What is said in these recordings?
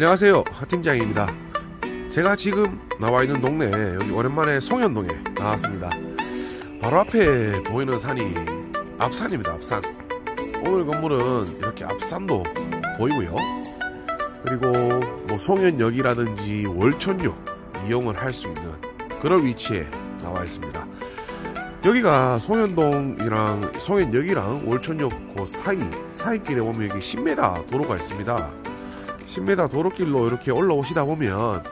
안녕하세요. 하팀장입니다. 제가 지금 나와 있는 동네 여기 오랜만에 송현동에 나왔습니다. 바로 앞에 보이는 산이 앞산입니다 앞산. 오늘 건물은 이렇게 앞산도 보이고요. 그리고 뭐 송현역이라든지 월천역 이용을 할 수 있는 그런 위치에 나와 있습니다. 여기가 송현동이랑 송현역이랑 월천역 그 사이 사이길에 보면 여기 10m 도로가 있습니다 10m 도로길로 이렇게 올라오시다 보면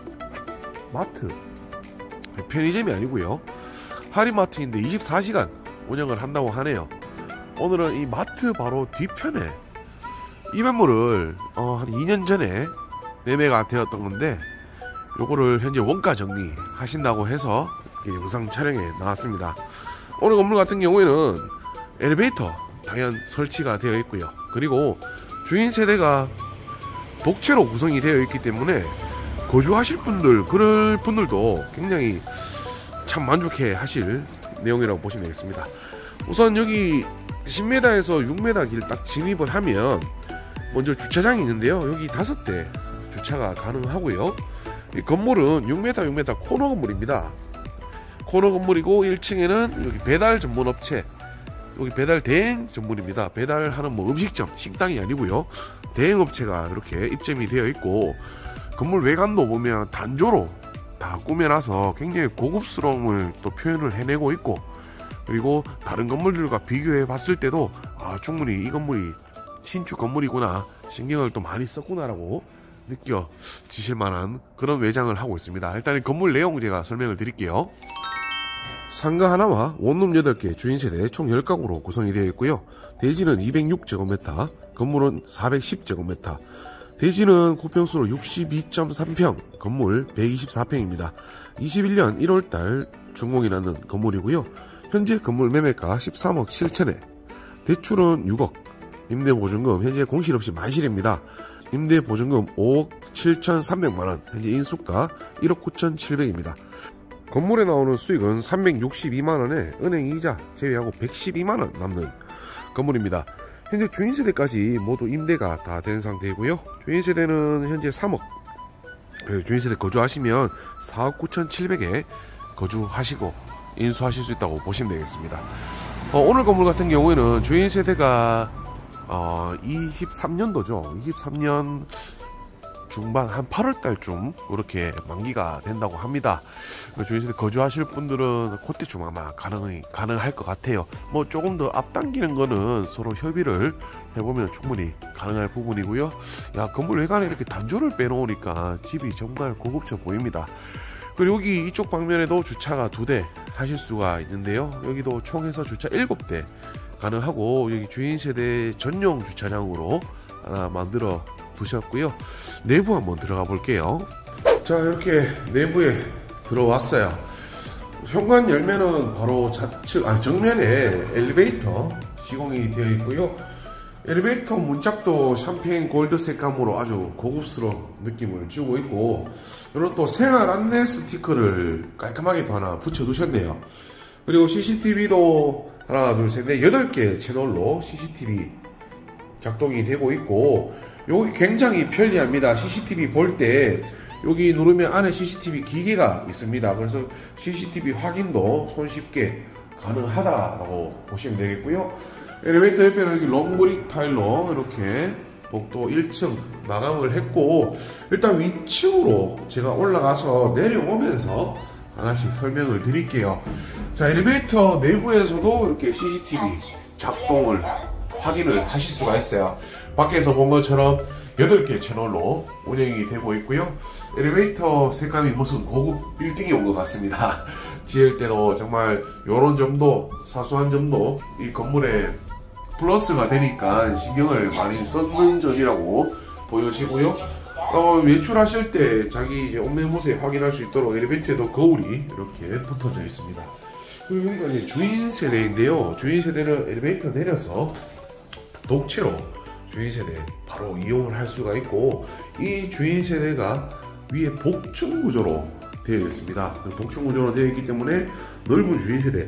마트. 편의점이 아니고요. 할인마트인데 24시간 운영을 한다고 하네요. 오늘은 이 마트 바로 뒤편에 이 매물을 어, 한 2년 전에 매매가 되었던 건데 요거를 현재 원가 정리 하신다고 해서 영상 촬영에 나왔습니다. 오늘 건물 같은 경우에는 엘리베이터 당연 설치가 되어 있고요. 그리고 주인 세대가 독채로 구성이 되어 있기 때문에 거주하실 분들 그럴 분들도 굉장히 참 만족해 하실 내용이라고 보시면 되겠습니다. 우선 여기 10m에서 6m 길 딱 진입을 하면 먼저 주차장이 있는데요. 여기 다섯 대 주차가 가능하고요. 이 건물은 6m 6m 코너 건물입니다. 코너 건물이고 1층에는 여기 배달 전문 업체 여기 배달 대행 전문입니다. 배달하는 뭐 음식점 식당이 아니고요 대행업체가 이렇게 입점이 되어 있고 건물 외관도 보면 단조로 다 꾸며놔서 굉장히 고급스러움을 또 표현을 해내고 있고 그리고 다른 건물들과 비교해 봤을 때도 아 충분히 이 건물이 신축 건물이구나 신경을 또 많이 썼구나라고 느껴지실 만한 그런 외장을 하고 있습니다. 일단 건물 내용 제가 설명을 드릴게요 상가 하나와 원룸 8개 주인 세대 총 10가구로 구성이 되어 있고요 대지는 206제곱미터 건물은 410제곱미터 대지는 고평수로 62.3평, 건물 124평입니다. 21년 1월달 준공이 나는 건물이고요. 현재 건물 매매가 13억 7천에, 대출은 6억, 임대보증금 현재 공실 없이 만실입니다. 임대보증금 5억 7천3백만원, 현재 인수가 1억 9천 7백입니다. 건물에 나오는 수익은 362만원에 은행 이자 제외하고 112만원 남는 건물입니다. 현재 주인 세대까지 모두 임대가 다 된 상태이고요. 주인 세대는 현재 3억. 주인 세대 거주하시면 4억 9천7백에 거주하시고 인수하실 수 있다고 보시면 되겠습니다. 어, 오늘 건물 같은 경우에는 주인 세대가 어, 23년도죠. 23년 중반 한 8월 달쯤 이렇게 만기가 된다고 합니다. 주인세대 거주하실 분들은 그때쯤 아마 가능이 가능할 것 같아요. 뭐 조금 더 앞당기는 거는 서로 협의를 해보면 충분히 가능할 부분이고요. 야 건물 외관에 이렇게 단조를 빼놓으니까 집이 정말 고급져 보입니다. 그리고 여기 이쪽 방면에도 주차가 두 대 하실 수가 있는데요. 여기도 총해서 주차 7대 가능하고 여기 주인 세대 전용 주차장으로 하나 만들어 두셨고요. 내부 한번 들어가 볼게요. 자, 이렇게 내부에 들어왔어요. 현관 열면은 바로 좌측, 아니, 정면에 엘리베이터 시공이 되어 있고요. 엘리베이터 문짝도 샴페인 골드 색감으로 아주 고급스러운 느낌을 주고 있고, 이런 또 생활 안내 스티커를 깔끔하게 또 하나 붙여 두셨네요. 그리고 CCTV도 하나, 둘, 셋, 넷, 여덟 개 채널로 CCTV 작동이 되고 있고, 여기 굉장히 편리합니다. CCTV 볼 때 여기 누르면 안에 CCTV 기계가 있습니다. 그래서 CCTV 확인도 손쉽게 가능하다라고 보시면 되겠고요. 엘리베이터 옆에는 여기 롱브릭 타일로 이렇게 복도 1층 마감을 했고 일단 위층으로 제가 올라가서 내려오면서 하나씩 설명을 드릴게요. 자 엘리베이터 내부에서도 이렇게 CCTV 작동을 확인을 하실 수가 있어요. 밖에서 본 것처럼 8개 채널로 운영이 되고 있고요. 엘리베이터 색감이 무슨 고급 빌딩이 온 것 같습니다. 지을 때도 정말 이런 점도 사소한 점도 이 건물에 플러스가 되니까 신경을 많이 썼는 점이라고 보여지고요. 어, 외출하실 때 자기 이제 옷매무새 확인할 수 있도록 엘리베이터에도 거울이 이렇게 붙어져 있습니다. 그리고 이제 주인 세대인데요. 주인 세대는 엘리베이터 내려서 독채로 주인 세대 바로 이용을 할 수가 있고 이 주인 세대가 위에 복층 구조로 되어 있습니다. 그 복층 구조로 되어 있기 때문에 넓은 주인 세대,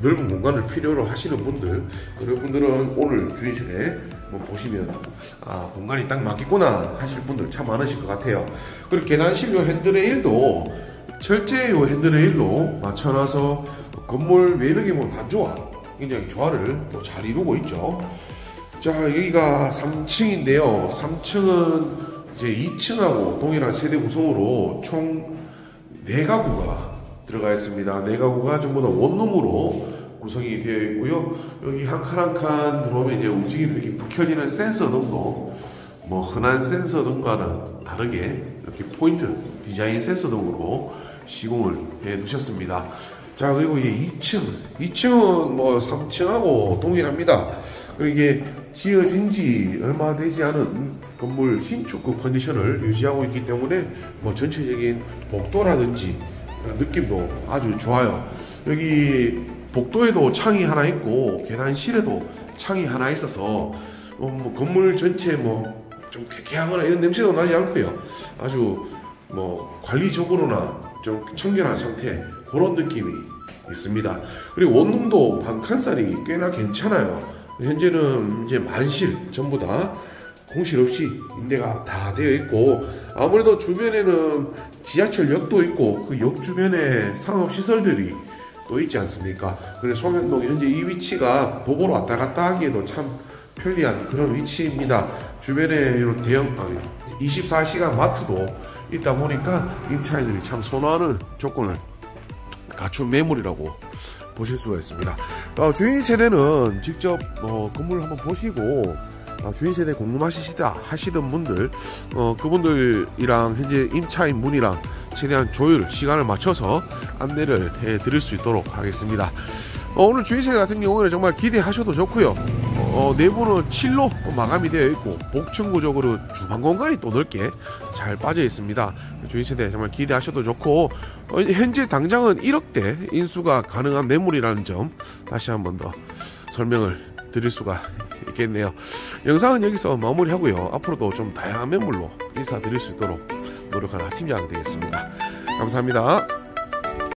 넓은 공간을 필요로 하시는 분들, 그런 분들은 오늘 주인 세대 뭐 보시면 아 공간이 딱 맞겠구나 하실 분들 참 많으실 것 같아요. 그리고 계단실 요 핸드레일도 철제 요 핸드레일로 맞춰놔서 건물 외벽의 뭐 단조화 굉장히 조화를 또 잘 이루고 있죠. 자 여기가 3층인데요. 3층은 이제 2층하고 동일한 세대 구성으로 총 4가구가 들어가 있습니다. 4가구가 전부 다 원룸으로 구성이 되어 있고요. 여기 한 칸 한 칸 들어오면 이제 움직이는 이렇게 켜지는 센서 등도 뭐 흔한 센서 등과는 다르게 이렇게 포인트 디자인 센서 등으로 시공을 해 두셨습니다. 자 그리고 이제 2층 2층은 뭐 3층하고 동일합니다. 이게 지어진 지 얼마 되지 않은 건물 신축급 컨디션을 유지하고 있기 때문에 뭐 전체적인 복도라든지 느낌도 아주 좋아요. 여기 복도에도 창이 하나 있고 계단실에도 창이 하나 있어서 어, 뭐 건물 전체 뭐 좀 쾌쾌하거나 이런 냄새도 나지 않고요. 아주 뭐 관리적으로나 좀 청결한 상태 그런 느낌이 있습니다. 그리고 원룸도 방 칸살이 꽤나 괜찮아요. 현재는 이제 만실 전부 다 공실 없이 임대가 다 되어 있고 아무래도 주변에는 지하철역도 있고 그 역 주변에 상업 시설들이 또 있지 않습니까? 그래서 송현동 현재 이 위치가 도보로 왔다 갔다 하기에도 참 편리한 그런 위치입니다. 주변에 이런 대형 24시간 마트도 있다 보니까 임차인들이 참 선호하는 조건을 갖춘 매물이라고 보실 수가 있습니다. 어, 주인 세대는 직접 어, 건물을 한번 보시고 어, 주인 세대 궁금하시다 하시던 분들 어, 그분들이랑 현재 임차인 분이랑 최대한 조율 시간을 맞춰서 안내를 해 드릴 수 있도록 하겠습니다. 어, 오늘 주인 세대 같은 경우는 정말 기대하셔도 좋고요. 어, 내부는 7로 마감이 되어 있고 복층 구조로 주방 공간이 또 넓게 잘 빠져 있습니다. 주인 세대 정말 기대하셔도 좋고 어, 현재 당장은 1억대 인수가 가능한 매물이라는 점 다시 한 번 더 설명을 드릴 수가 있겠네요. 영상은 여기서 마무리하고요. 앞으로도 좀 다양한 매물로 인사드릴 수 있도록 노력하는 팀장 되겠습니다. 감사합니다.